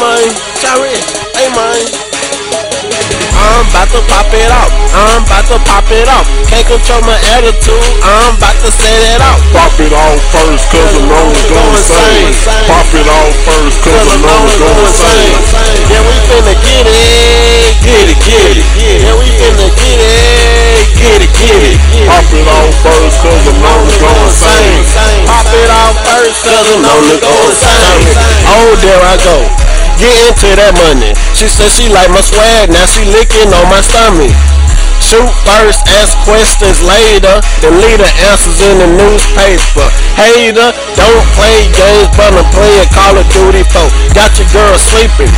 already. Hey, man. I'm about to pop it off. I'm about to pop it off. Can't control my attitude. I'm about to set it off. Pop it off first, cause I know it's going insane. Pop it off first, cause I know it's going insane. Yeah, we finna get it. Get it, get it. Yeah, we finna get it. Get it, get it. Pop it off first, cause I know it's going insane. Pop it off first, cause I know it's going insane. Oh, there I go. Get into that money. She said she like my swag, now she licking on my stomach. Shoot first, ask questions later, then leave the answers in the newspaper. Hater, don't play games, but I'm playing Call of Duty 4. Got your girl sleeping.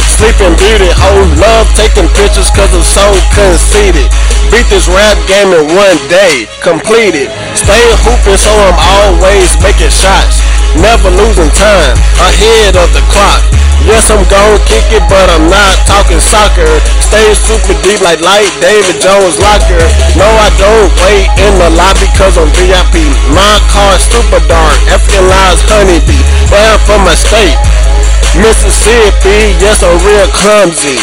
Sleeping Beauty, oh love taking pictures cause I'm so conceited. Beat this rap game in one day, completed. Stay hooping so I'm always making shots. Never losing time, ahead of the clock. Yes, I'm gon' kick it, but I'm not talking soccer. Stay super deep like light Davy Jones locker. No, I don't wait in the lobby cause I'm VIP. My car's super dark, Africanized honeybee. Where I'm from my state. Mississippi, yes, I'm real clumsy.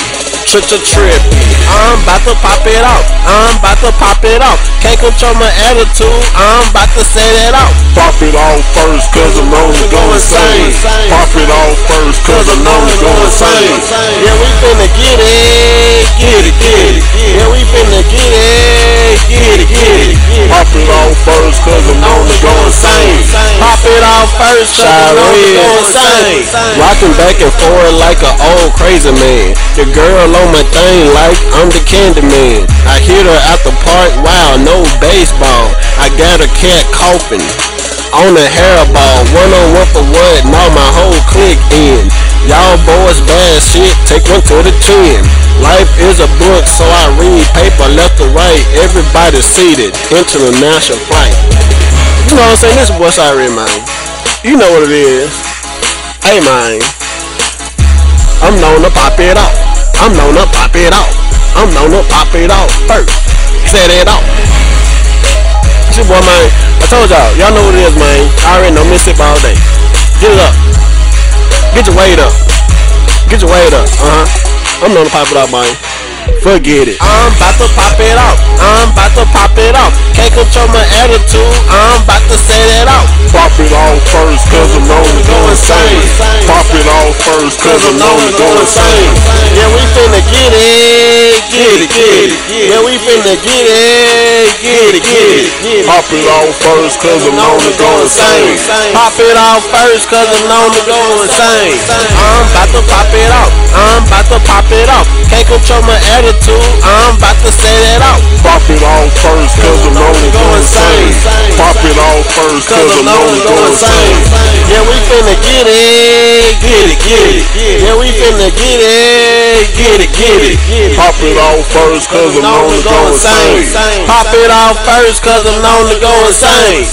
Trip trippy. I'm about to pop it off. I'm about to pop it off. Can't control my attitude. I'm about to set it off. Pop it off first, cause I know it's going insane. Cause I know it's going insane. Yeah, we finna get it. Get it, get it. Yeah, we finna get it. Get it, get it. Pop it off first, cause I know it's going insane. Pop it off first, cause I know it's going insane. Rocking back and forth like an old crazy man. The girl on my thing like I'm the candy man. I hit her at the park, wow, no baseball. I got a cat coughing on a hairball. One on one for what? Now my whole clique in. Y'all boys bad shit, take one to the chin. Life is a book, so I read paper left to right. Everybody seated, international fight. You know what I'm saying? This is what's I read, man. You know what it is. Hey, man. I'm known to pop it off. I'm known to pop it off. I'm known to pop it off first. Set it off. Shit, boy, man. I told y'all. Y'all know what it is, man. I already know Mississippi all day. Get it up. Get your weight up. Get your weight up. Uh huh. I'm to pop it off, man. Forget it. I'm about to pop it off. I'm about to pop it off. Can't control my attitude. I'm about to set it off. Pop it off first, cause I know it's going insane. First, cause I know it's going insane. Yeah, we finna get it. Get it, get it. Yeah, we finna get it. Get it, get it. Pop it off first, cause I know it's going insane. Pop it off first, cause I'm known to go insane. I'm about to pop it off. I'm about to pop it off. Can't control my attitude. I'm about to set it off. Pop it off first, cause I know it's going insane. Pop it off first, cause I know it's going insane. Yeah, we finna get it. Get it, get it. Yeah, we finna get it. Get it, get it. Pop it off first, cause I know it's going insane. Pop it off first, cause I'm known to go insane.